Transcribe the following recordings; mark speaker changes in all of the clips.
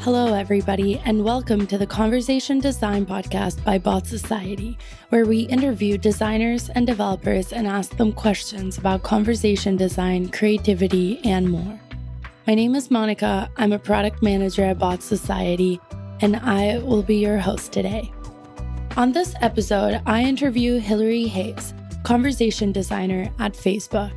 Speaker 1: Hello, everybody, and welcome to the Conversation Design Podcast by Botsociety, where we interview designers and developers and ask them questions about conversation design, creativity, and more. My name is Monica. I'm a product manager at Botsociety, and I will be your host today. On this episode, I interview Hilary Hayes, conversation designer at Facebook.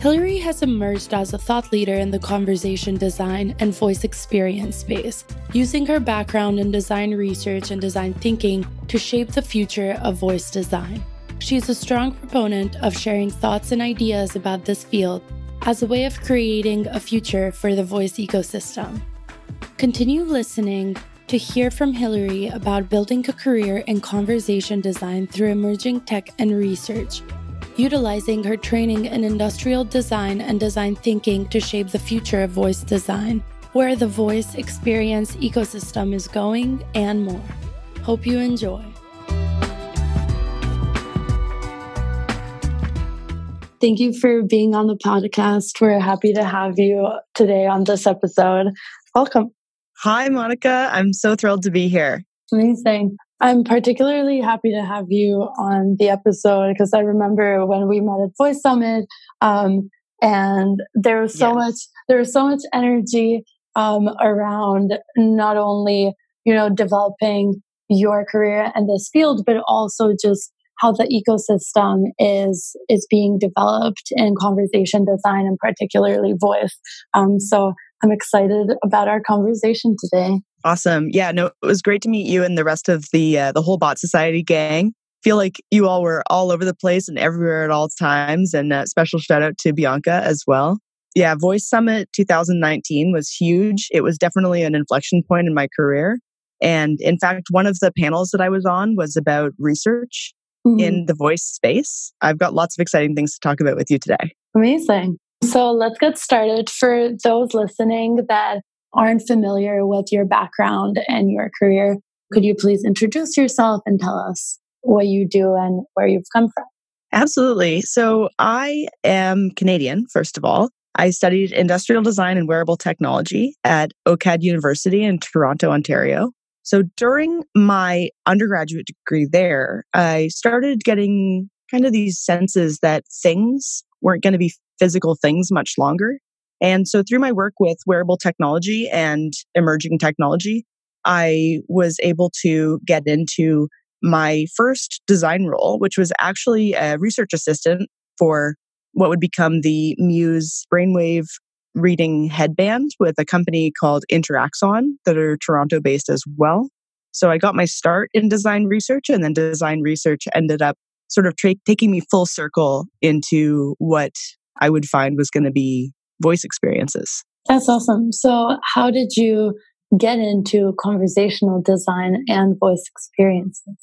Speaker 1: Hilary has emerged as a thought leader in the conversation design and voice experience space, using her background in design research and design thinking to shape the future of voice design. She is a strong proponent of sharing thoughts and ideas about this field as a way of creating a future for the voice ecosystem. Continue listening to hear from Hilary about building a career in conversation design through emerging tech and research utilizing her training in industrial design and design thinking to shape the future of voice design, where the voice experience ecosystem is going, and more. Hope you enjoy. Thank you for being on the podcast. We're happy to have you today on this episode. Welcome.
Speaker 2: Hi, Monica. I'm so thrilled to be here.
Speaker 1: Amazing. I'm particularly happy to have you on the episode because I remember when we met at Voice Summit, um, and there was so yes. much there was so much energy um, around not only you know developing your career in this field, but also just how the ecosystem is is being developed in conversation design and particularly voice. Um, so I'm excited about our conversation today.
Speaker 2: Awesome. Yeah, no, it was great to meet you and the rest of the uh, the whole Botsociety gang. Feel like you all were all over the place and everywhere at all times. And uh, special shout out to Bianca as well. Yeah, Voice Summit 2019 was huge. It was definitely an inflection point in my career. And in fact, one of the panels that I was on was about research mm-hmm. in the voice space. I've got lots of exciting things to talk about with you today.
Speaker 1: Amazing. So let's get started. For those listening that aren't familiar with your background and your career, could you please introduce yourself and tell us what you do and where you've come from?
Speaker 2: Absolutely. So, I am Canadian, first of all. I studied industrial design and wearable technology at OCAD University in Toronto, Ontario. So, during my undergraduate degree there, I started getting kind of these senses that things weren't going to be physical things much longer. And so through my work with wearable technology and emerging technology, I was able to get into my first design role, which was actually a research assistant for what would become the Muse brainwave reading headband with a company called Interaxon that are Toronto based as well. So I got my start in design research and then design research ended up sort of tra- taking me full circle into what I would find was going to be voice experiences.
Speaker 1: That's awesome. So, how did you get into conversational design and voice experiences?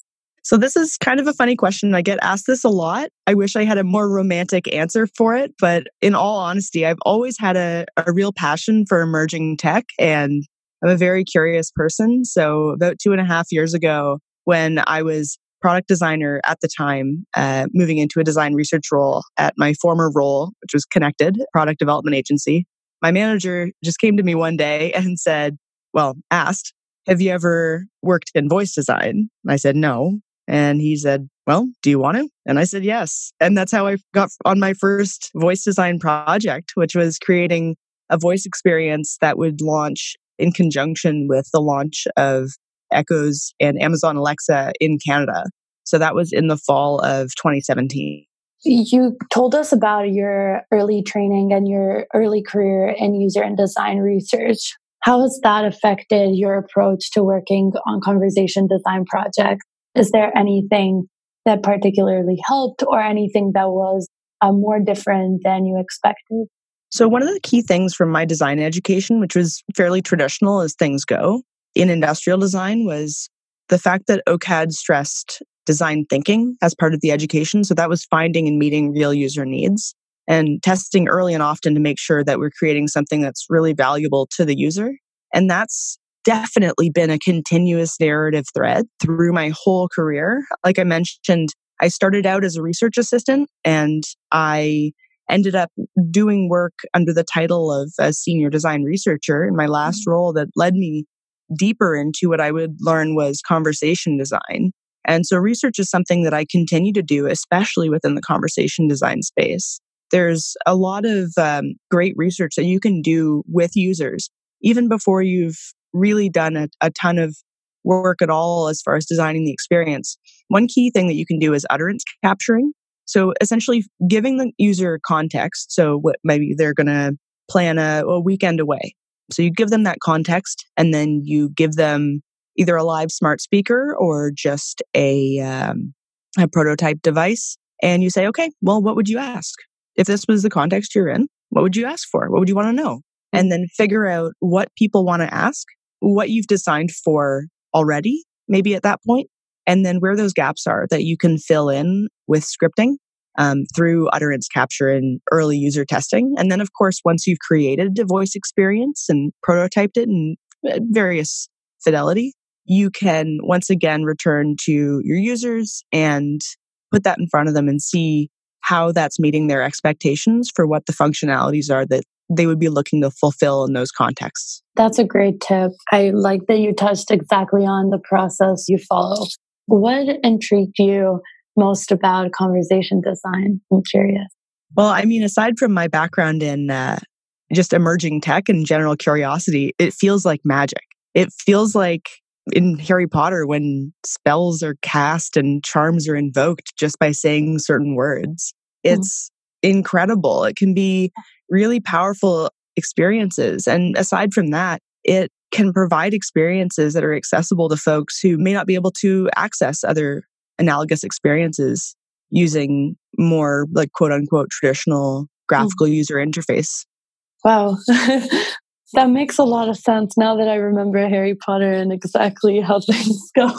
Speaker 2: So, this is kind of a funny question. I get asked this a lot. I wish I had a more romantic answer for it. But in all honesty, I've always had a, a real passion for emerging tech and I'm a very curious person. So, about two and a half years ago, when I was product designer at the time, uh, moving into a design research role at my former role, which was Connected Product Development Agency. My manager just came to me one day and said, well, asked, have you ever worked in voice design? And I said, no. And he said, well, do you want to? And I said, yes. And that's how I got on my first voice design project, which was creating a voice experience that would launch in conjunction with the launch of Echoes and Amazon Alexa in Canada. So that was in the fall of 2017.
Speaker 1: You told us about your early training and your early career in user and design research. How has that affected your approach to working on conversation design projects? Is there anything that particularly helped or anything that was uh, more different than you expected?
Speaker 2: So, one of the key things from my design education, which was fairly traditional as things go, in industrial design was the fact that OCAD stressed design thinking as part of the education. So that was finding and meeting real user needs and testing early and often to make sure that we're creating something that's really valuable to the user. And that's definitely been a continuous narrative thread through my whole career. Like I mentioned, I started out as a research assistant and I ended up doing work under the title of a senior design researcher in my last mm-hmm. role that led me deeper into what I would learn was conversation design. And so research is something that I continue to do, especially within the conversation design space. There's a lot of um, great research that you can do with users, even before you've really done a, a ton of work at all as far as designing the experience. One key thing that you can do is utterance capturing. So essentially giving the user context. So what maybe they're going to plan a, a weekend away. So you give them that context and then you give them either a live smart speaker or just a, um, a prototype device. And you say, okay, well, what would you ask? If this was the context you're in, what would you ask for? What would you want to know? And then figure out what people want to ask, what you've designed for already, maybe at that point, and then where those gaps are that you can fill in with scripting um, through utterance capture and early user testing. And then, of course, once you've created a voice experience and prototyped it in uh, various fidelity, you can once again return to your users and put that in front of them and see how that's meeting their expectations for what the functionalities are that they would be looking to fulfill in those contexts.
Speaker 1: That's a great tip. I like that you touched exactly on the process you follow. What intrigued you most about conversation design? I'm curious.
Speaker 2: Well, I mean, aside from my background in uh, just emerging tech and general curiosity, it feels like magic. It feels like in Harry Potter when spells are cast and charms are invoked just by saying certain words. Hmm. It's mm. incredible. It can be really powerful experiences. And aside from that, it can provide experiences that are accessible to folks who may not be able to access other analogous experiences using more like quote unquote traditional hmm. graphical mm. user interface.
Speaker 1: Wow. that makes a lot of sense now that I remember Harry Potter and exactly how things go.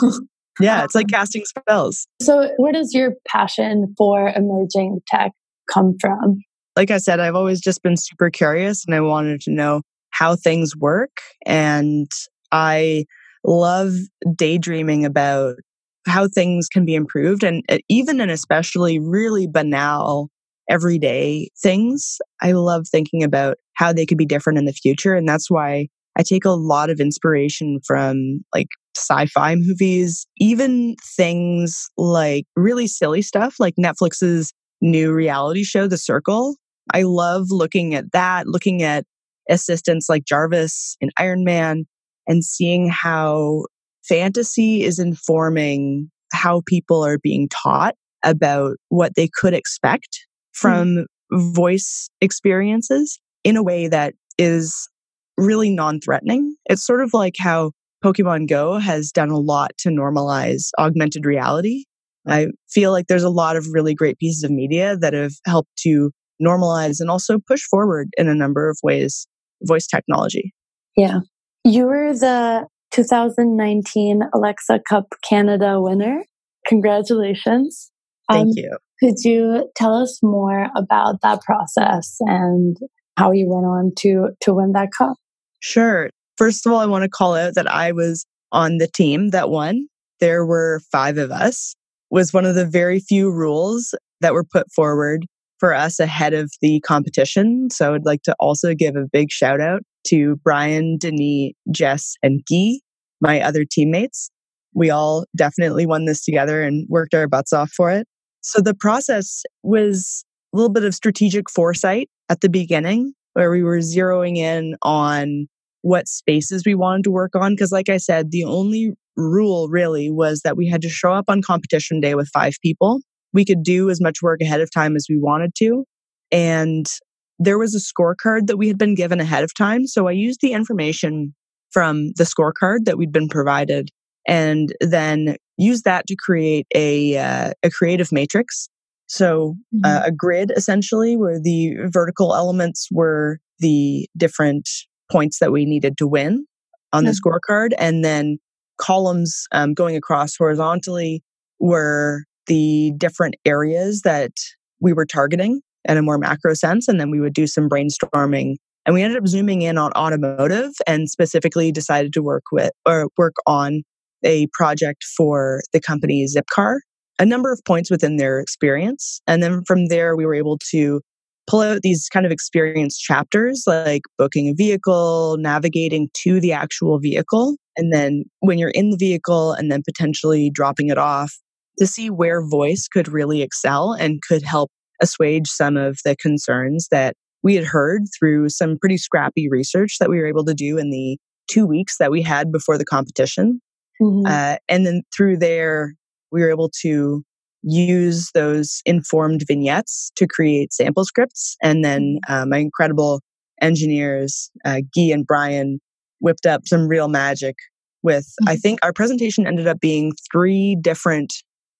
Speaker 2: Yeah, it's like casting spells.
Speaker 1: So, where does your passion for emerging tech come from?
Speaker 2: like I said, I've always just been super curious and I wanted to know how things work. And I love daydreaming about how things can be improved. And uh, even and especially really banal everyday things, I love thinking about how they could be different in the future. And that's why I take a lot of inspiration from like sci fi movies, even things like really silly stuff like Netflix's new reality show, The Circle. I love looking at that, looking at assistants like Jarvis in Iron Man and seeing how fantasy is informing how people are being taught about what they could expect from mm. voice experiences in a way that is really non threatening. It's sort of like how Pokemon Go has done a lot to normalize augmented reality. I feel like there's a lot of really great pieces of media that have helped to normalize and also push forward in a number of ways voice technology.
Speaker 1: Yeah. You were the 2019 Alexa Cup Canada winner. Congratulations.
Speaker 2: Thank um, you.
Speaker 1: Could you tell us more about that process and how you went on to to win that cup?
Speaker 2: Sure. First of all, I want to call out that I was on the team that won. There were 5 of us. Was one of the very few rules that were put forward for us ahead of the competition. So I'd like to also give a big shout out to Brian, Denis, Jess, and Guy, my other teammates. We all definitely won this together and worked our butts off for it. So the process was a little bit of strategic foresight at the beginning where we were zeroing in on what spaces we wanted to work on. Cause like I said, the only rule really was that we had to show up on competition day with five people we could do as much work ahead of time as we wanted to. And there was a scorecard that we had been given ahead of time. So I used the information from the scorecard that we'd been provided and then used that to create a, uh, a creative matrix. So uh, mm-hmm. uh, a grid essentially where the vertical elements were the different points that we needed to win on mm-hmm. the scorecard. And then columns um, going across horizontally were the different areas that we were targeting in a more macro sense. And then we would do some brainstorming. And we ended up zooming in on automotive and specifically decided to work with or work on a project for the company Zipcar, a number of points within their experience. And then from there, we were able to pull out these kind of experience chapters like booking a vehicle, navigating to the actual vehicle, And then when you're in the vehicle and then potentially dropping it off, to see where voice could really excel and could help assuage some of the concerns that we had heard through some pretty scrappy research that we were able to do in the two weeks that we had before the competition. Mm-hmm. Uh, and then through there, we were able to use those informed vignettes to create sample scripts. And then mm-hmm. uh, my incredible engineers, uh, Guy and Brian, whipped up some real magic with, mm-hmm. I think our presentation ended up being three different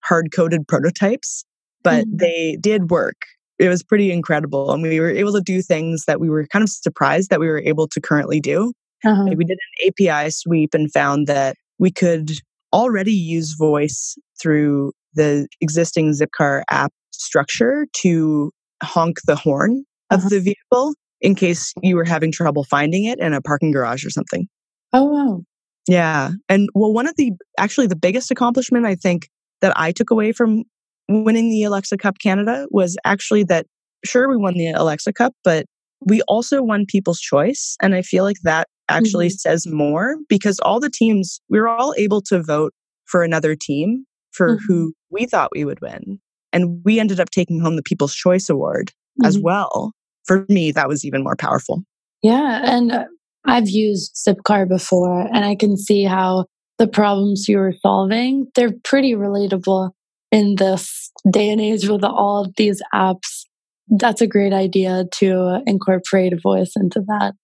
Speaker 2: hard coded prototypes, but mm-hmm. they did work. It was pretty incredible. And we were able to do things that we were kind of surprised that we were able to currently do. Uh-huh. we did an API sweep and found that we could already use voice through the existing Zipcar app structure to honk the horn of uh-huh. the vehicle in case you were having trouble finding it in a parking garage or something.
Speaker 1: Oh, wow.
Speaker 2: Yeah. And well, one of the actually the biggest accomplishment I think that I took away from winning the Alexa Cup Canada was actually that sure, we won the Alexa Cup, but we also won People's Choice. And I feel like that actually mm-hmm. says more because all the teams, we were all able to vote for another team for mm-hmm. who we thought we would win. And we ended up taking home the People's Choice Award mm-hmm. as well. For me, that was even more powerful.
Speaker 1: Yeah. And uh, I've used Zipcar before, and I can see how the problems you were solving, they're pretty relatable in this day and age with all these apps. That's a great idea to incorporate a voice into that.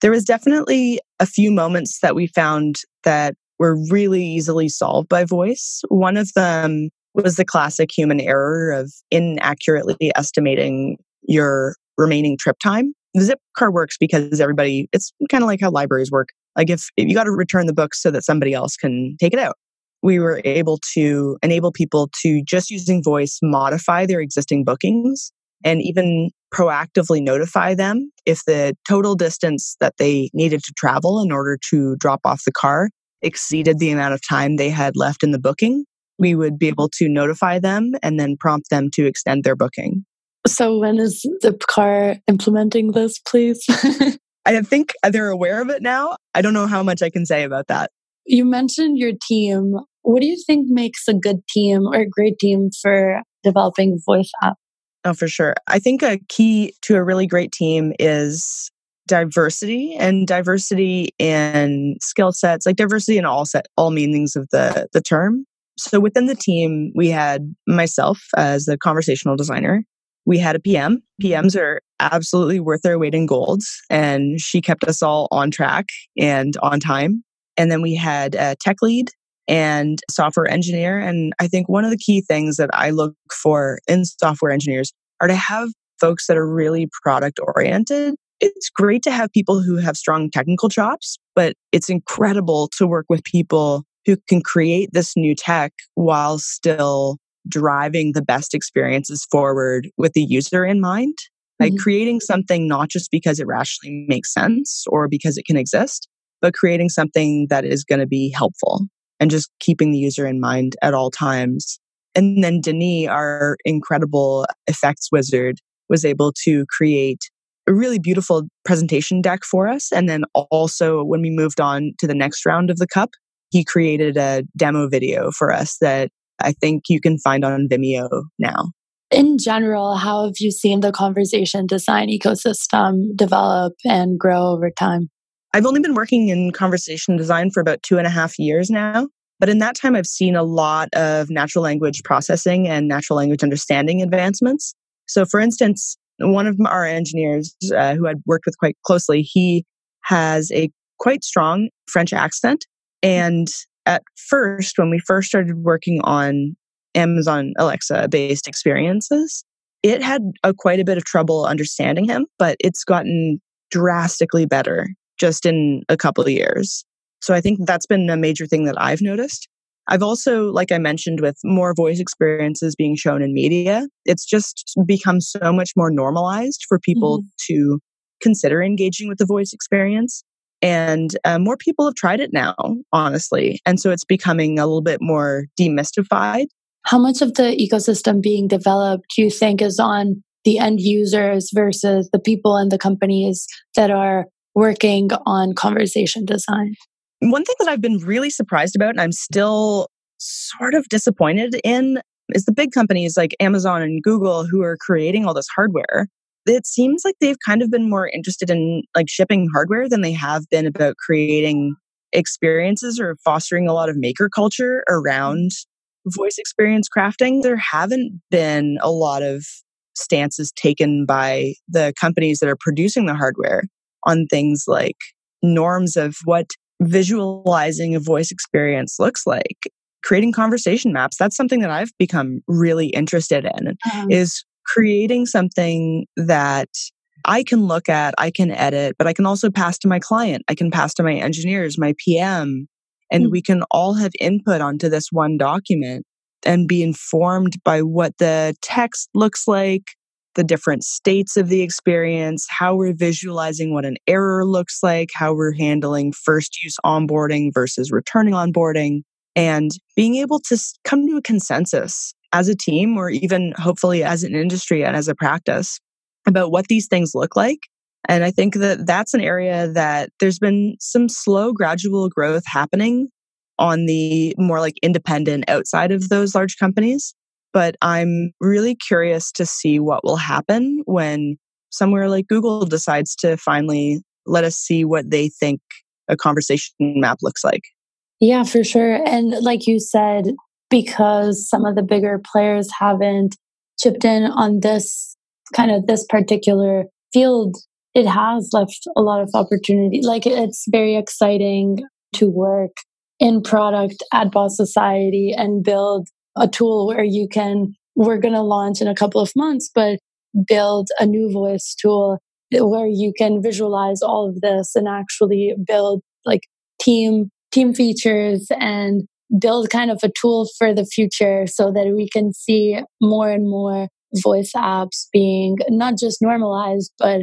Speaker 2: There was definitely a few moments that we found that were really easily solved by voice. One of them was the classic human error of inaccurately estimating your remaining trip time. The zip car works because everybody, it's kind of like how libraries work. Like if, if you got to return the book so that somebody else can take it out. We were able to enable people to just using voice modify their existing bookings and even proactively notify them if the total distance that they needed to travel in order to drop off the car exceeded the amount of time they had left in the booking. We would be able to notify them and then prompt them to extend their booking.
Speaker 1: So, when is Zipcar implementing this, please?
Speaker 2: I think they're aware of it now. I don't know how much I can say about that.
Speaker 1: You mentioned your team. What do you think makes a good team or a great team for developing voice app?
Speaker 2: Oh, for sure. I think a key to a really great team is diversity and diversity in skill sets, like diversity in all set all meanings of the the term. So within the team, we had myself as the conversational designer. We had a PM. PMs are absolutely worth their weight in gold, and she kept us all on track and on time. And then we had a tech lead and software engineer. And I think one of the key things that I look for in software engineers are to have folks that are really product oriented. It's great to have people who have strong technical chops, but it's incredible to work with people who can create this new tech while still driving the best experiences forward with the user in mind. Like mm-hmm. creating something not just because it rationally makes sense or because it can exist, but creating something that is going to be helpful and just keeping the user in mind at all times. And then Denis, our incredible effects wizard, was able to create a really beautiful presentation deck for us. And then also, when we moved on to the next round of the cup, he created a demo video for us that I think you can find on Vimeo now.
Speaker 1: In general, how have you seen the conversation design ecosystem develop and grow over time?
Speaker 2: I've only been working in conversation design for about two and a half years now. But in that time, I've seen a lot of natural language processing and natural language understanding advancements. So, for instance, one of our engineers uh, who I'd worked with quite closely, he has a quite strong French accent. And at first, when we first started working on Amazon Alexa based experiences, it had a, quite a bit of trouble understanding him, but it's gotten drastically better just in a couple of years. So I think that's been a major thing that I've noticed. I've also, like I mentioned, with more voice experiences being shown in media, it's just become so much more normalized for people mm-hmm. to consider engaging with the voice experience. And uh, more people have tried it now, honestly. And so it's becoming a little bit more demystified.
Speaker 1: How much of the ecosystem being developed do you think is on the end users versus the people and the companies that are working on conversation design?
Speaker 2: one thing that I've been really surprised about, and I'm still sort of disappointed in, is the big companies like Amazon and Google who are creating all this hardware. It seems like they've kind of been more interested in like shipping hardware than they have been about creating experiences or fostering a lot of maker culture around voice experience crafting. There haven't been a lot of stances taken by the companies that are producing the hardware on things like norms of what visualizing a voice experience looks like. Creating conversation maps that's something that i've become really interested in um, is creating something that i can look at i can edit but i can also pass to my client i can pass to my engineers my pm and mm-hmm. we can all have input onto this one document and be informed by what the text looks like the different states of the experience, how we're visualizing what an error looks like, how we're handling first use onboarding versus returning onboarding, and being able to come to a consensus as a team or even hopefully as an industry and as a practice about what these things look like. And I think that that's an area that there's been some slow, gradual growth happening on the more like independent outside of those large companies. But I'm really curious to see what will happen when somewhere like Google decides to finally let us see what they think a conversation map looks like.
Speaker 1: Yeah, for sure. And like you said, because some of the bigger players haven't chipped in on this kind of this particular field, it has left a lot of opportunity. Like it's very exciting to work in product at Botsociety and build a tool where you can, we're going to launch in a couple of months, but build a new voice tool where you can visualize all of this and actually build like team team features and build kind of a tool for the future so that we can see more and more voice apps being not just normalized but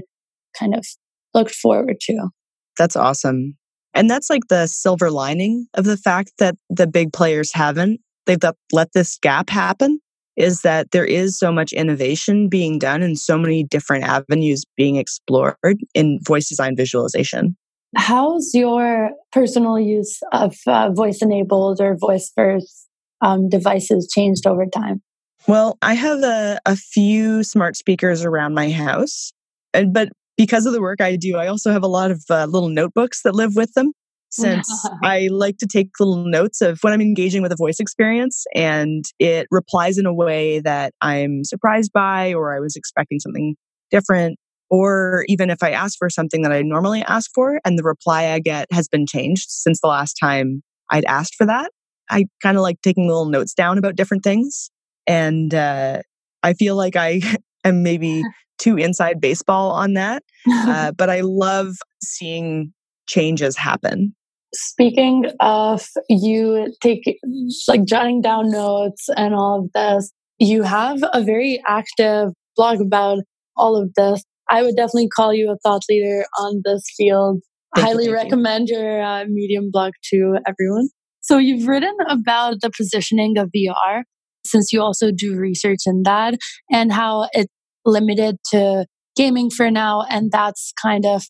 Speaker 1: kind of looked forward to.
Speaker 2: That's awesome. And that's like the silver lining of the fact that the big players haven't. They've let this gap happen is that there is so much innovation being done and so many different avenues being explored in voice design visualization.
Speaker 1: How's your personal use of uh, voice enabled or voice first um, devices changed over time?
Speaker 2: Well, I have a, a few smart speakers around my house, and, but because of the work I do, I also have a lot of uh, little notebooks that live with them since I like to take little notes of when I'm engaging with a voice experience and it replies in a way that I'm surprised by or I was expecting something different. Or even if I ask for something that I normally ask for and the reply I get has been changed since the last time I'd asked for that, I kind of like taking little notes down about different things. And uh, I feel like I am maybe too inside baseball on that. Uh, but I love seeing changes happen
Speaker 1: speaking of you take like jotting down notes and all of this, you have a very active blog about all of this. I would definitely call you a thought leader on this field. Thank Highly you, recommend you. your uh, Medium blog to everyone. So you've written about the positioning of VR since you also do research in that and how it's limited to gaming for now. And that's kind of,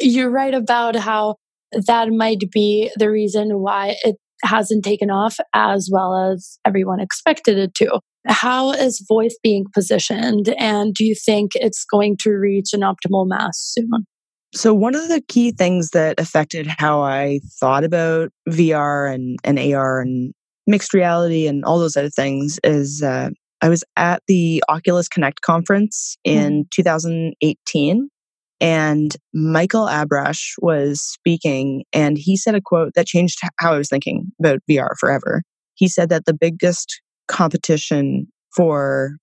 Speaker 1: you're right about how that might be the reason why it hasn't taken off as well as everyone expected it to. How is voice being positioned? And do you think it's going to reach an optimal mass soon?
Speaker 2: So, one of the key things that affected how I thought about VR and, and AR and mixed reality and all those other things is uh, I was at the Oculus Connect conference in mm. 2018 and Michael Abrash was speaking, and he said a quote that changed how I was thinking about VR forever. He said that the biggest competition for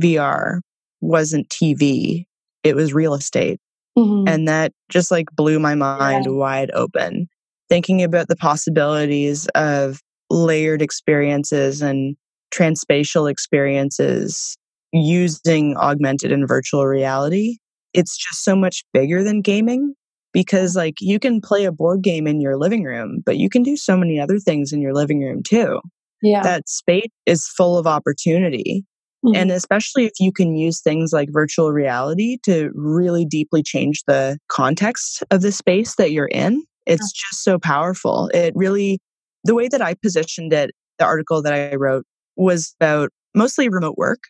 Speaker 2: VR wasn't TV, it was real estate. Mm-hmm. And that just like blew my mind yeah. wide open. Thinking about the possibilities of layered experiences and transspatial experiences using augmented and virtual reality it's just so much bigger than gaming because like you can play a board game in your living room, but you can do so many other things in your living room too. Yeah. That space is full of opportunity. Mm-hmm. And especially if you can use things like virtual reality to really deeply change the context of the space that you're in, It's just so powerful. It really, the way that I positioned it, the article that I wrote was about mostly remote work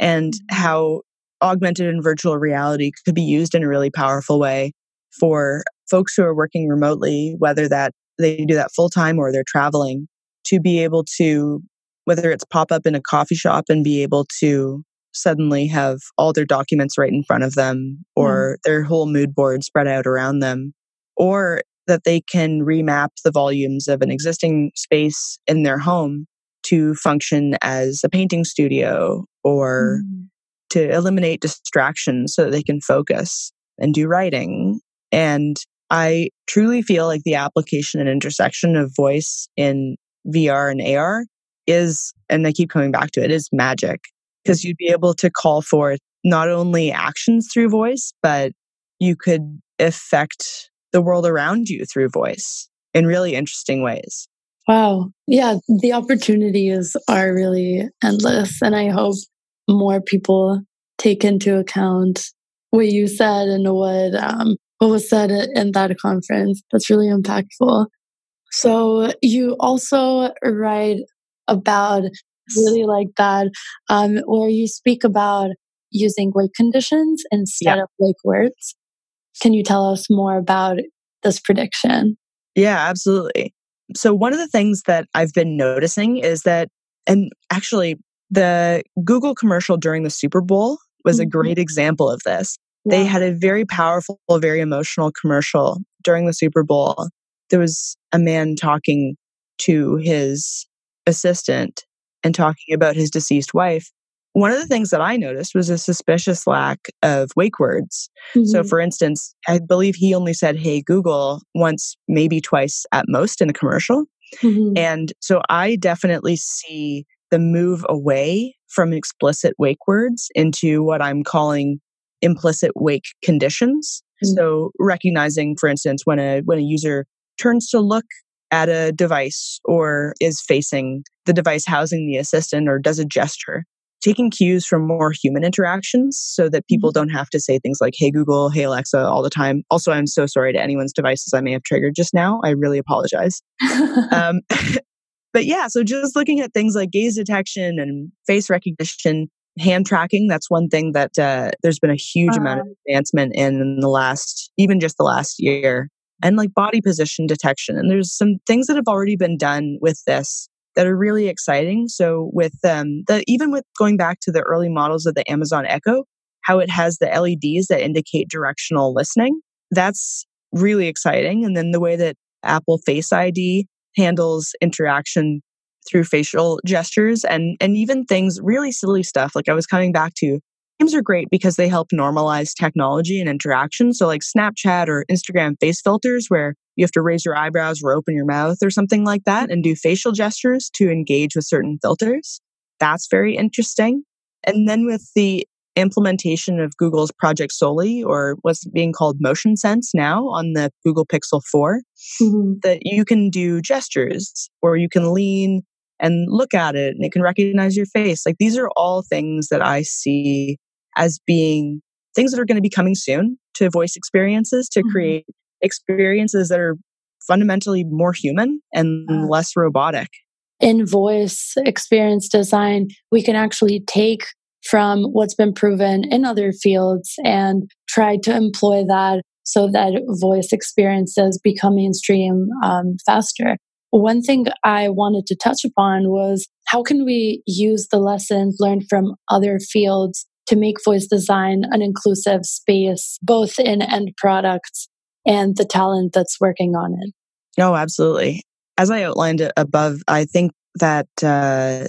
Speaker 2: and mm-hmm. how augmented and virtual reality could be used in a really powerful way for folks who are working remotely, whether that they do that full time or they're traveling, to be able to, whether it's pop up in a coffee shop and be able to suddenly have all their documents right in front of them or mm. their whole mood board spread out around them, or that they can remap the volumes of an existing space in their home to function as a painting studio or mm. to eliminate distractions so that they can focus and do writing. And I truly feel like the application and intersection of voice in VR and AR is, and I keep coming back to it, is magic because you'd be able to call forth not only actions through voice, but you could affect the world around you through voice in really interesting ways.
Speaker 1: Wow. Yeah, the opportunities are really endless. And I hope more people take into account what you said and what um, what was said in that conference. That's really impactful. So you also write about really like that, um, where you speak about using wake conditions instead yeah. of wake words. Can you tell us more about this prediction?
Speaker 2: Yeah, absolutely. So, one of the things that I've been noticing is that, and actually, the Google commercial during the Super Bowl was mm-hmm. a great example of this. Yeah. They had a very powerful, very emotional commercial during the Super Bowl. There was a man talking to his assistant and talking about his deceased wife. One of the things that I noticed was a suspicious lack of wake words. Mm-hmm. So, for instance, I believe he only said, Hey, Google once, maybe twice at most in the commercial. Mm-hmm. And so I definitely see the move away from explicit wake words into what I'm calling implicit wake conditions. Mm-hmm. So recognizing, for instance, when a when a user turns to look at a device or is facing the device housing the assistant or does a gesture, taking cues from more human interactions so that people mm-hmm. don't have to say things like, hey, Google, hey, Alexa, all the time. Also, I'm so sorry to anyone's devices I may have triggered just now. I really apologize. um, but yeah, so just looking at things like gaze detection and face recognition, hand tracking, that's one thing that uh, there's been a huge uh, amount of uh-huh. advancement in, in the last, even just the last year and like body position detection. And there's some things that have already been done with this that are really exciting. So with um, the even with going back to the early models of the Amazon Echo, how it has the LEDs that indicate directional listening, that's really exciting. And then the way that Apple Face ID handles interaction through facial gestures and and even things really silly stuff like I was coming back to Games are great because they help normalize technology and interaction. So, like Snapchat or Instagram face filters, where you have to raise your eyebrows or open your mouth or something like that and do facial gestures to engage with certain filters. That's very interesting. And then with the implementation of Google's Project Soli or what's being called Motion Sense now on the Google Pixel 4, mm-hmm. that you can do gestures or you can lean and look at it and it can recognize your face. Like these are all things that I see as being things that are going to be coming soon to voice experiences to mm-hmm. create experiences that are fundamentally more human and uh, less robotic.
Speaker 1: In voice experience design, we can actually take from what's been proven in other fields and try to employ that so that voice experiences become mainstream um, faster. One thing I wanted to touch upon was how can we use the lessons learned from other fields to make voice design an inclusive space, both in end products and the talent that's working on it.
Speaker 2: No, oh, absolutely. As I outlined above, I think that uh,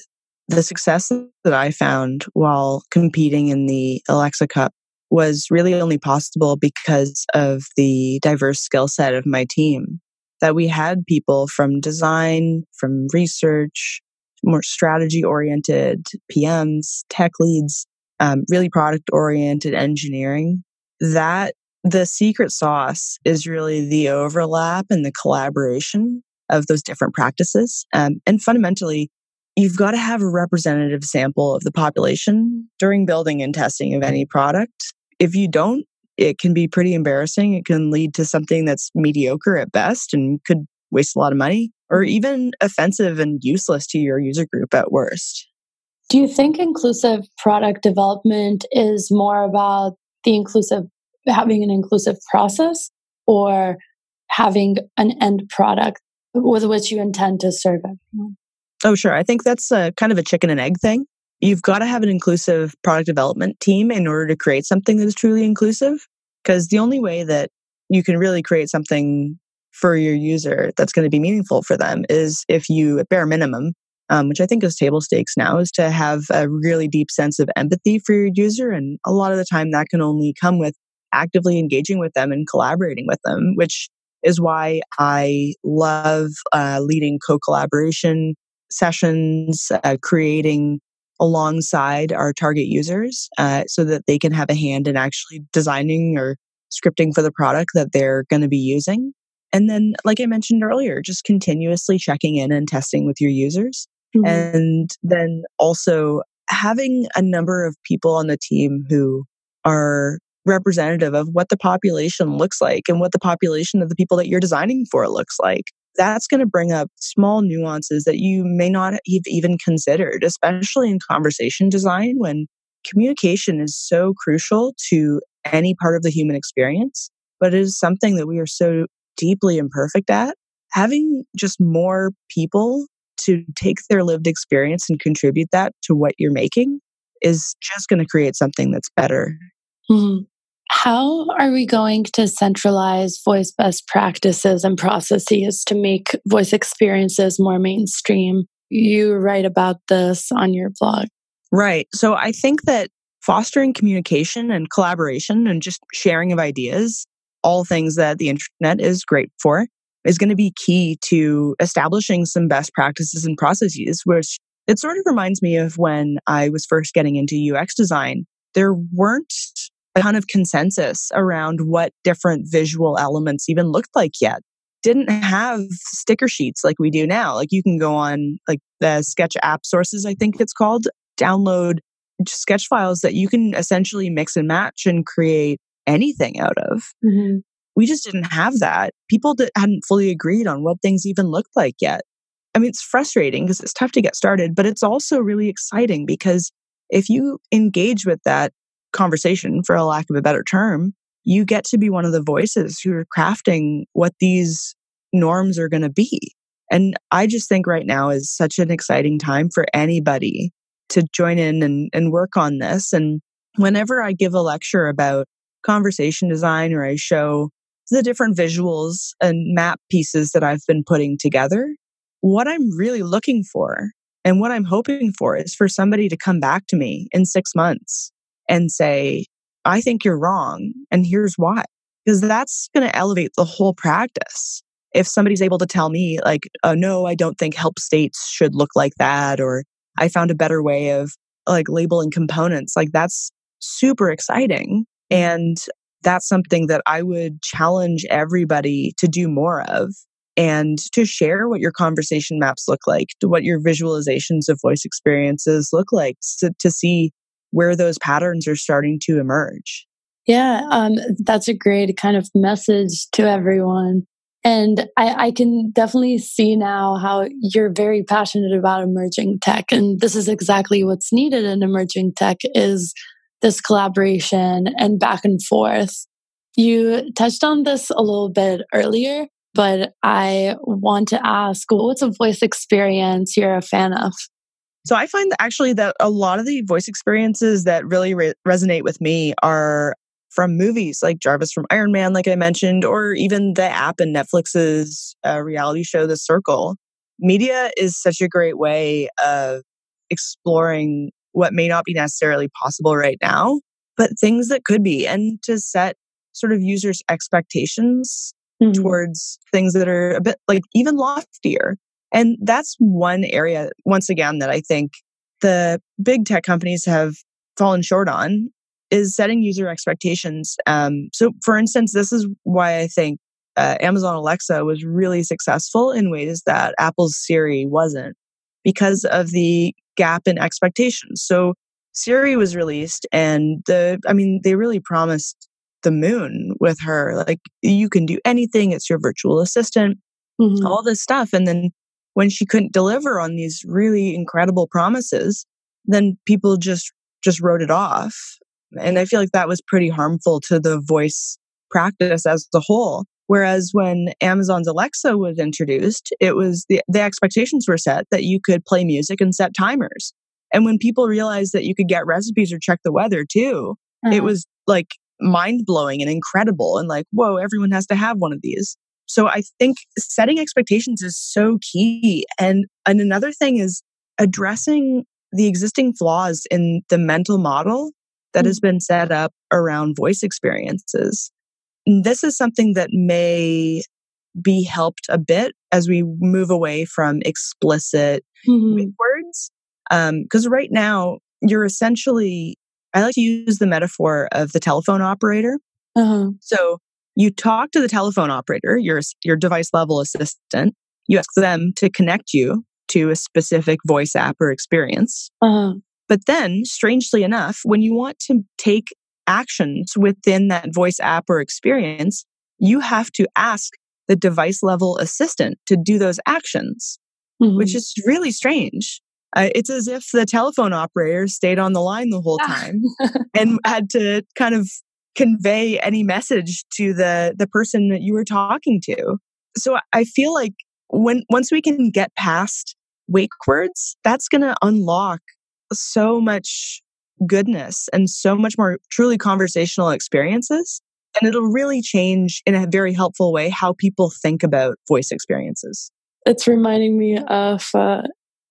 Speaker 2: the success that I found while competing in the Alexa Cup was really only possible because of the diverse skill set of my team. That we had people from design, from research, more strategy oriented PMs, tech leads, um, really product oriented engineering, that the secret sauce is really the overlap and the collaboration of those different practices. Um, and fundamentally, you've got to have a representative sample of the population during building and testing of any product. If you don't, it can be pretty embarrassing. It can lead to something that's mediocre at best and could waste a lot of money or even offensive and useless to your user group at worst.
Speaker 1: Do you think inclusive product development is more about the inclusive, having an inclusive process or having an end product with which you intend to serve everyone?
Speaker 2: Oh, sure. I think that's a, kind of a chicken and egg thing. You've got to have an inclusive product development team in order to create something that is truly inclusive. Because the only way that you can really create something for your user that's going to be meaningful for them is if you, at bare minimum, um, which I think is table stakes now, is to have a really deep sense of empathy for your user. And a lot of the time that can only come with actively engaging with them and collaborating with them, which is why I love uh, leading co collaboration sessions, uh, creating alongside our target users uh, so that they can have a hand in actually designing or scripting for the product that they're going to be using. And then, like I mentioned earlier, just continuously checking in and testing with your users. Mm-hmm. And then also having a number of people on the team who are representative of what the population looks like and what the population of the people that you're designing for looks like. That's going to bring up small nuances that you may not have even considered, especially in conversation design when communication is so crucial to any part of the human experience, but it is something that we are so deeply imperfect at. Having just more people to take their lived experience and contribute that to what you're making is just going to create something that's better.
Speaker 1: Mm-hmm. How are we going to centralize voice best practices and processes to make voice experiences more mainstream? You write about this on your blog.
Speaker 2: Right. So I think that fostering communication and collaboration and just sharing of ideas, all things that the internet is great for, is going to be key to establishing some best practices and processes, which it sort of reminds me of when I was first getting into UX design. There weren't a ton of consensus around what different visual elements even looked like yet. Didn't have sticker sheets like we do now. Like you can go on like the sketch app sources, I think it's called, download sketch files that you can essentially mix and match and create anything out of. Mm-hmm. We just didn't have that. People that hadn't fully agreed on what things even looked like yet. I mean, it's frustrating because it's tough to get started, but it's also really exciting because if you engage with that conversation, for a lack of a better term, you get to be one of the voices who are crafting what these norms are going to be. And I just think right now is such an exciting time for anybody to join in and, and work on this. And whenever I give a lecture about conversation design or I show the different visuals and map pieces that I've been putting together, what I'm really looking for and what I'm hoping for is for somebody to come back to me in six months and say, I think you're wrong. And here's why. Because that's going to elevate the whole practice. If somebody's able to tell me, like, oh, no, I don't think help states should look like that, or I found a better way of like labeling components, like that's super exciting. And that's something that I would challenge everybody to do more of and to share what your conversation maps look like, to what your visualizations of voice experiences look like, to, to see where those patterns are starting to emerge.
Speaker 1: Yeah, um, that's a great kind of message to everyone. And I, I, can definitely see now how you're very passionate about emerging tech. And this is exactly what's needed in emerging tech is this collaboration and back and forth. You touched on this a little bit earlier, but I want to ask what's a voice experience you're a fan of?
Speaker 2: So I find that actually that a lot of the voice experiences that really re- resonate with me are from movies like Jarvis from Iron Man, like I mentioned, or even the app and Netflix's uh, reality show, The Circle. Media is such a great way of exploring what may not be necessarily possible right now, but things that could be, and to set sort of users' expectations mm-hmm. towards things that are a bit like even loftier. And that's one area, once again, that I think the big tech companies have fallen short on is setting user expectations. Um, so, for instance, this is why I think uh, Amazon Alexa was really successful in ways that Apple's Siri wasn't because of the gap in expectations. So, Siri was released, and the I mean, they really promised the moon with her. Like, you can do anything, it's your virtual assistant, mm-hmm. all this stuff. And then when she couldn't deliver on these really incredible promises, then people just just wrote it off. And I feel like that was pretty harmful to the voice practice as a whole. Whereas when Amazon's Alexa was introduced, it was the, the expectations were set that you could play music and set timers. And when people realized that you could get recipes or check the weather too, uh-huh. it was like mind blowing and incredible and like, whoa, everyone has to have one of these. So I think setting expectations is so key. And, and another thing is addressing the existing flaws in the mental model that mm-hmm. has been set up around voice experiences. And this is something that may be helped a bit as we move away from explicit mm-hmm. words. Because um, right now, you're essentially, I like to use the metaphor of the telephone operator. Uh-huh. So you talk to the telephone operator, your, your device level assistant, you ask them to connect you to a specific voice app or experience. Uh-huh. But then, strangely enough, when you want to take actions within that voice app or experience, you have to ask the device level assistant to do those actions, mm-hmm. which is really strange. Uh, it's as if the telephone operator stayed on the line the whole time and had to kind of convey any message to the the person that you were talking to. So I feel like when once we can get past wake words, that's going to unlock so much goodness and so much more truly conversational experiences. And it'll really change in a very helpful way how people think about voice experiences.
Speaker 1: It's reminding me of uh,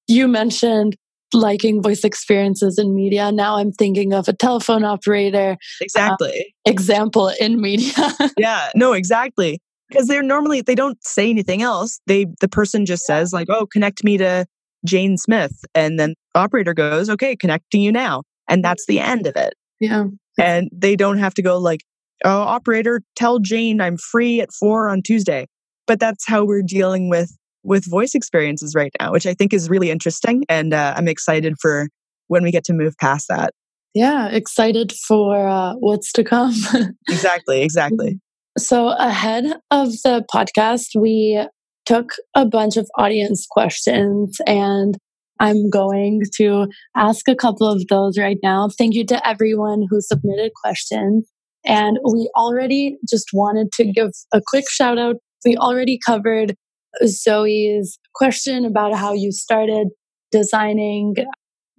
Speaker 1: you mentioned liking voice experiences in media. Now I'm thinking of a telephone operator. Uh,
Speaker 2: exactly.
Speaker 1: Uh, example in media.
Speaker 2: yeah, no, exactly. Because they're normally, they don't say anything else. They, the person just says, like, oh, connect me to Jane Smith. And then the operator goes, okay, connecting you now. And that's the end of it.
Speaker 1: Yeah.
Speaker 2: And they don't have to go like, oh, operator, tell Jane I'm free at four on Tuesday. But that's how we're dealing with with voice experiences right now, which I think is really interesting. And uh, I'm excited for when we get to move past that.
Speaker 1: Yeah, excited for uh, what's to come.
Speaker 2: exactly, exactly.
Speaker 1: So, ahead of the podcast, we took a bunch of audience questions and I'm going to ask a couple of those right now. Thank you to everyone who submitted questions. And we already just wanted to give a quick shout out. We already covered Zoe's question about how you started designing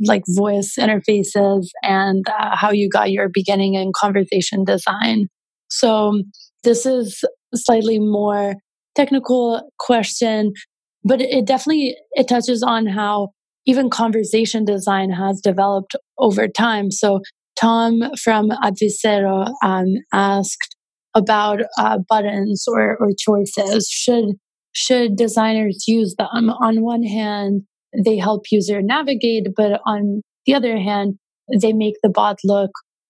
Speaker 1: like voice interfaces and uh, how you got your beginning in conversation design. So this is slightly more technical question, but it definitely it touches on how even conversation design has developed over time. So Tom from Advisero um, asked about uh, buttons or, or choices. Should should designers use them? On one hand, they help user navigate, but on the other hand, they make the bot look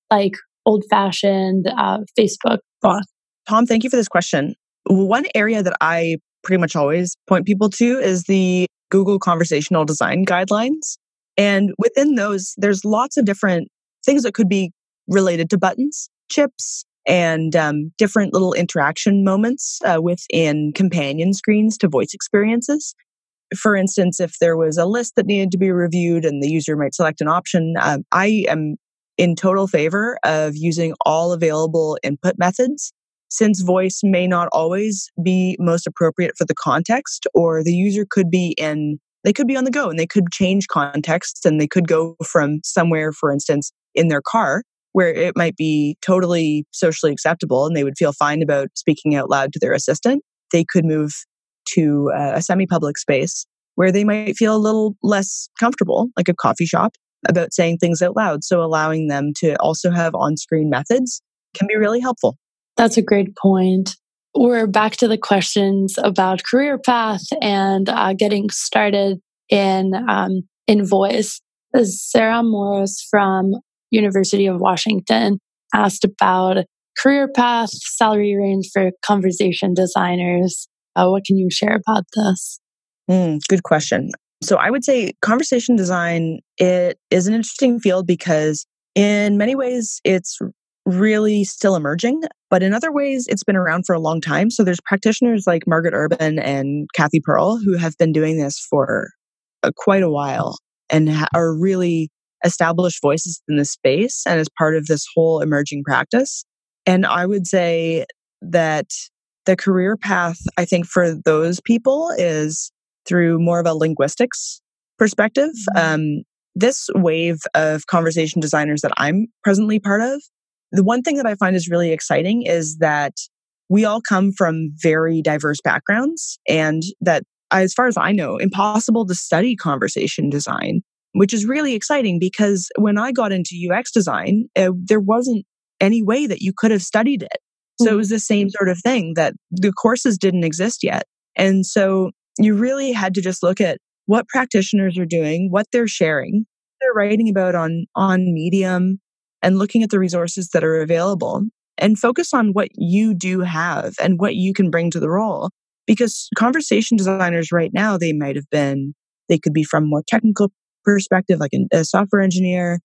Speaker 1: like old fashioned uh, Facebook bot.
Speaker 2: Tom, thank you for this question. One area that I pretty much always point people to is the Google conversational design guidelines. And within those, there's lots of different things that could be related to buttons, chips, and um, different little interaction moments uh, within companion screens to voice experiences. For instance, if there was a list that needed to be reviewed and the user might select an option, um, I am in total favor of using all available input methods since voice may not always be most appropriate for the context or the user could be in they could be on the go and they could change contexts and they could go from somewhere for instance in their car where it might be totally socially acceptable and they would feel fine about speaking out loud to their assistant. They could move to a semi-public space where they might feel a little less comfortable like a coffee shop about saying things out loud. So allowing them to also have on-screen methods can be really helpful
Speaker 1: that's a great point. We're back to the questions about career path and uh, getting started in um, in voice. Sarah Morris from University of Washington asked about career path, salary range for conversation designers. Uh, what can you share about this?
Speaker 2: Mm, good question. So I would say conversation design it is an interesting field because in many ways it's really still emerging, but in other ways, it's been around for a long time. So there's practitioners like Margaret Urban and Cathy Pearl who have been doing this for uh, quite a while and ha- are really established voices in the space and as part of this whole emerging practice. And I would say that the career path, I think, for those people is through more of a linguistics perspective. Mm-hmm. Um, this wave of conversation designers that I'm presently part of, the one thing that I find is really exciting is that we all come from very diverse backgrounds and that as far as I know, impossible to study conversation design, which is really exciting because when I got into UX design, uh, there wasn't any way that you could have studied it. So mm-hmm. it was the same sort of thing that the courses didn't exist yet. And so you really had to just look at what practitioners are doing, what they're sharing, they're writing about on, on Medium and looking at the resources that are available and focus on what you do have and what you can bring to the role. Because conversation designers right now, they might have been, they could be from more technical perspective, like a software engineer.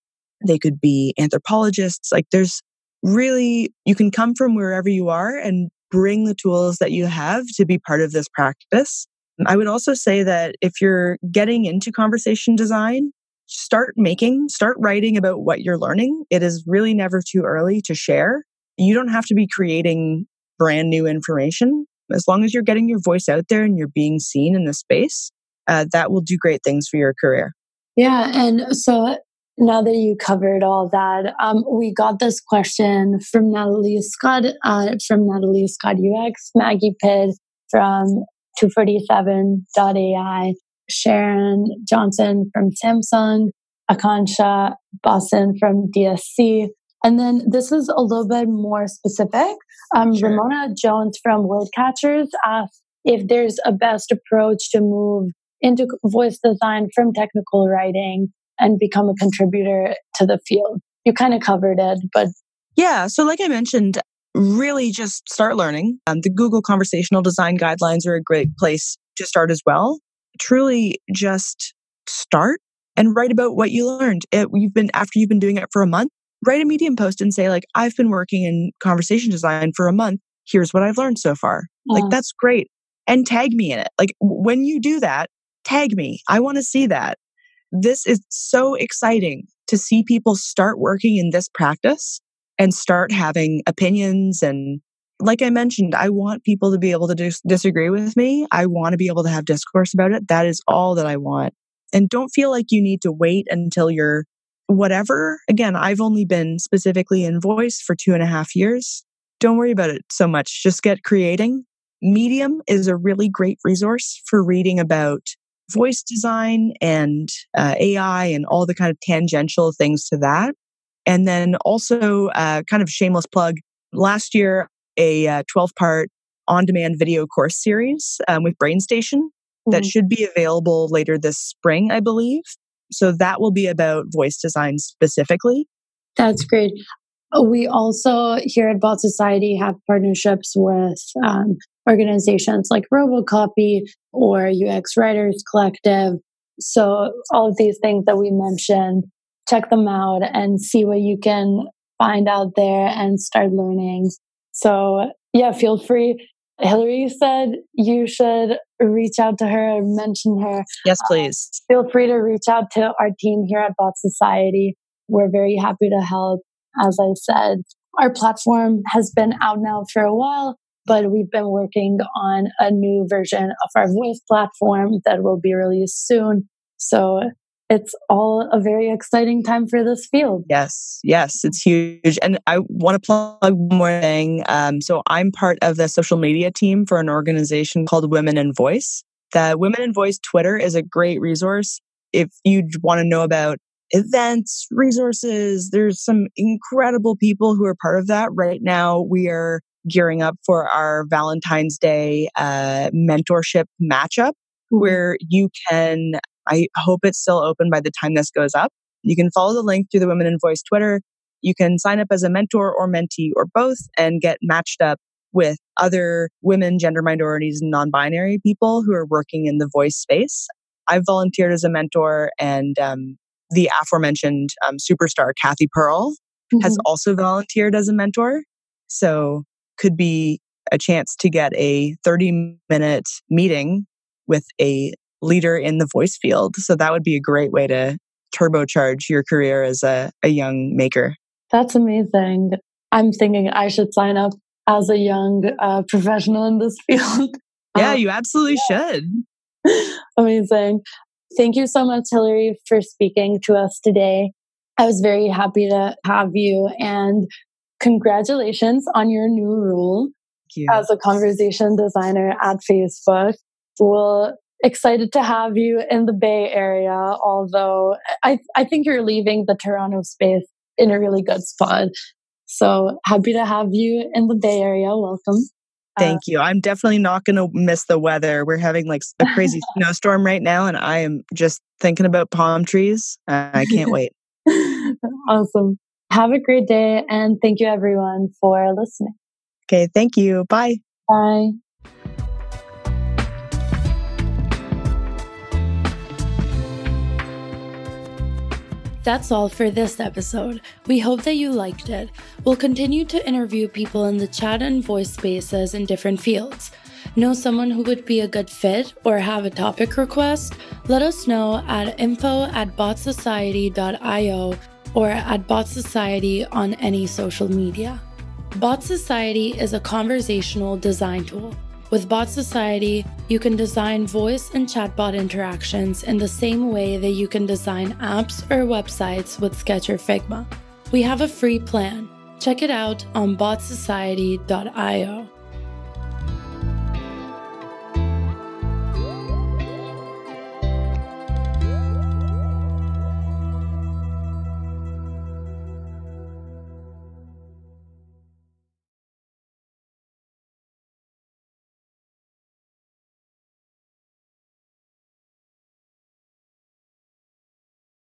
Speaker 2: They could be anthropologists. Like there's really, you can come from wherever you are and bring the tools that you have to be part of this practice. I would also say that if you're getting into conversation design, start making, start writing about what you're learning. It is really never too early to share. You don't have to be creating brand new information. As long as you're getting your voice out there and you're being seen in the space, uh, that will do great things for your career.
Speaker 1: Yeah. And so now that you covered all that, um, we got this question from Natalie Scott, uh, from Natalie Scott UX, Maggie Pitt from 247.ai, Sharon Johnson from Samsung, Akansha Boston from DSC. And then this is a little bit more specific. Um, sure. Ramona Jones from Wordcatchers asked if there's a best approach to move into voice design from technical writing and become a contributor to the field. You kind of covered it, but.
Speaker 2: Yeah. So, like I mentioned, really just start learning. Um, the Google Conversational Design Guidelines are a great place to start as well. Truly just start and write about what you learned. It, you've been, after you've been doing it for a month, write a Medium post and say, like, I've been working in conversation design for a month. Here's what I've learned so far. Like, that's great. And tag me in it. Like, when you do that, tag me. I want to see that. This is so exciting to see people start working in this practice and start having opinions. And like I mentioned, I want people to be able to dis- disagree with me. I want to be able to have discourse about it. That is all that I want. And don't feel like you need to wait until you're whatever. Again, I've only been specifically in voice for two and a half years. Don't worry about it so much. Just get creating. Medium is a really great resource for reading about voice design and uh, AI and all the kind of tangential things to that. And then also, uh, kind of shameless plug last year, a uh, 12 part on demand video course series um, with BrainStation mm-hmm. that should be available later this spring, I believe. So that will be about voice design specifically.
Speaker 1: That's great. We also here at Botsociety have partnerships with um, organizations like Robocopy or UX Writers Collective. So all of these things that we mentioned, check them out and see what you can find out there and start learning. So yeah, feel free. Hilary said you should reach out to her and mention her.
Speaker 2: Yes, uh, please.
Speaker 1: Uh, feel free to reach out to our team here at Botsociety. We're very happy to help. As I said, our platform has been out now for a while, but we've been working on a new version of our voice platform that will be released soon. So it's all a very exciting time for this field.
Speaker 2: Yes, yes, it's huge. And I want to plug one more thing. Um, so I'm part of the social media team for an organization called Women in Voice. The Women in Voice Twitter is a great resource if you want to know about events, resources. There's some incredible people who are part of that. Right now, we are gearing up for our Valentine's Day uh, mentorship matchup mm-hmm. where you can, I hope it's still open by the time this goes up. You can follow the link through the Women in Voice Twitter. You can sign up as a mentor or mentee or both and get matched up with other women, gender minorities, and non binary people who are working in the voice space. I've volunteered as a mentor, and um, the aforementioned um, superstar Cathy Pearl mm-hmm. has also volunteered as a mentor. So could be a chance to get a 30 minute meeting with a leader in the voice field. So that would be a great way to turbocharge your career as a, a young maker.
Speaker 1: That's amazing. I'm thinking I should sign up as a young uh, professional in this field.
Speaker 2: Yeah, um, you absolutely yeah. should.
Speaker 1: Amazing. Thank you so much, Hilary, for speaking to us today. I was very happy to have you and congratulations on your new role as a conversation designer at Facebook. We're excited to have you in the Bay Area, although I, I think you're leaving the Toronto space in a really good spot. So happy to have you in the Bay Area. Welcome.
Speaker 2: Thank uh, you. I'm definitely not going to miss the weather. We're having like a crazy snowstorm right now, and I am just thinking about palm trees. I can't wait.
Speaker 1: awesome. Have a great day, and thank you everyone for listening.
Speaker 2: Okay. Thank you. Bye.
Speaker 1: Bye. That's all for this episode. We hope that you liked it. We'll continue to interview people in the chat and voice spaces in different fields. Know someone who would be a good fit or have a topic request? Let us know at info at botsociety.io or at Botsociety on any social media. Botsociety is a conversational design tool. With Botsociety, you can design voice and chatbot interactions in the same way that you can design apps or websites with Sketch or Figma. We have a free plan. Check it out on botsociety.io.